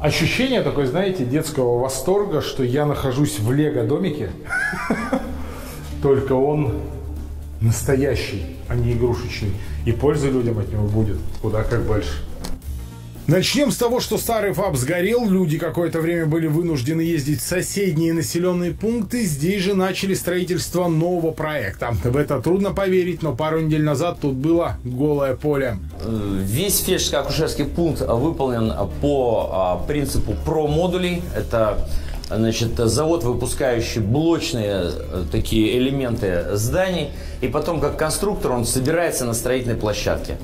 Ощущение такое, знаете, детского восторга, что я нахожусь в лего-домике, только он настоящий, а не игрушечный. И пользы людям от него будет куда как больше. Начнем с того, что старый ФАП сгорел, люди какое-то время были вынуждены ездить в соседние населенные пункты, здесь же начали строительство нового проекта. В это трудно поверить, но пару недель назад тут было голое поле. Весь фельдшерско-акушерский пункт выполнен по а, принципу про-модулей. Это значит, завод, выпускающий блочные э, такие элементы зданий, и потом как конструктор он собирается на строительной площадке.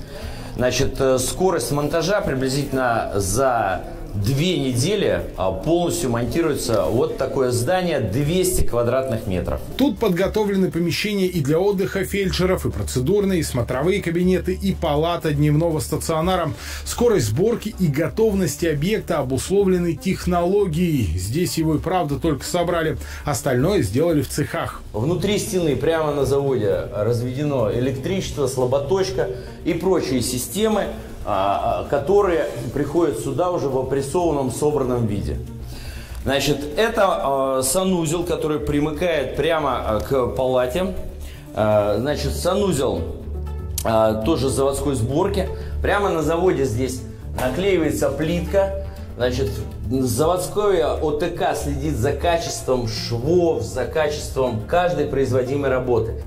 Значит, э, скорость монтажа приблизительно за две недели а, полностью монтируется вот такое здание 200 квадратных метров. Тут подготовлены помещения и для отдыха фельдшеров, и процедурные, и смотровые кабинеты, и палата дневного стационара. Скорость сборки и готовности объекта обусловлены технологией. Здесь его и правда только собрали. Остальное сделали в цехах. Внутри стены прямо на заводе разведено электричество, слаботочка и прочие системы, которые приходят сюда уже в опрессованном, собранном виде. Значит, это э, санузел, который примыкает прямо к палате. Значит, санузел тоже заводской сборки. Прямо на заводе здесь наклеивается плитка. Значит, заводское ОТК следит за качеством швов, за качеством каждой производимой работы.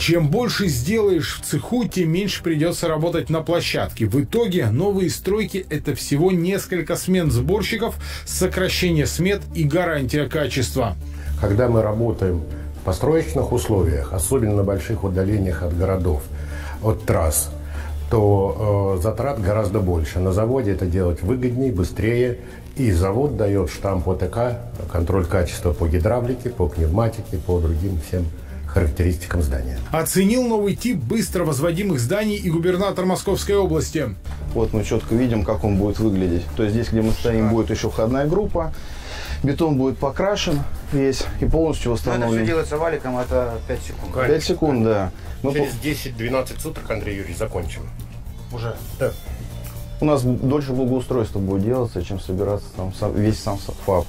Чем больше сделаешь в цеху, тем меньше придется работать на площадке. В итоге новые стройки – это всего несколько смен сборщиков, сокращение смет и гарантия качества. Когда мы работаем в построечных условиях, особенно на больших удалениях от городов, от трасс, то э, затрат гораздо больше. На заводе это делать выгоднее, быстрее, и завод дает штамп ОТК, контроль качества по гидравлике, по пневматике, по другим всем характеристикам здания. Оценил новый тип быстро возводимых зданий и губернатор Московской области. Вот мы четко видим, как он будет выглядеть. То есть здесь, где мы стоим, будет еще входная группа. Бетон будет покрашен весь и полностью восстановлен. Но это все делается валиком, это 5 секунд. 5 секунд, да. Мы Через 10-12 суток, Андрей Юрьевич, закончим. Уже? Да. У нас дольше благоустройство будет делаться, чем собираться там весь сам фаб.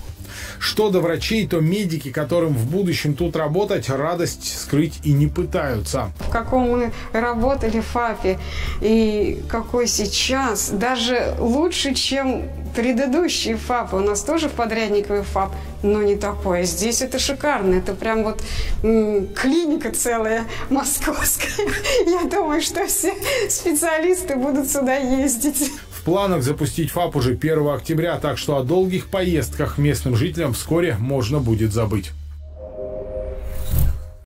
Что до врачей, то медики, которым в будущем тут работать, радость скрыть и не пытаются. В каком мы работали ФАПе и какой сейчас, даже лучше, чем предыдущие ФАПы. У нас тоже подрядниковый ФАП, но не такое. Здесь это шикарно. Это прям вот клиника целая московская. Я думаю, что все специалисты будут сюда ездить. В планах запустить ФАП уже 1 октября, так что о долгих поездках местным жителям вскоре можно будет забыть.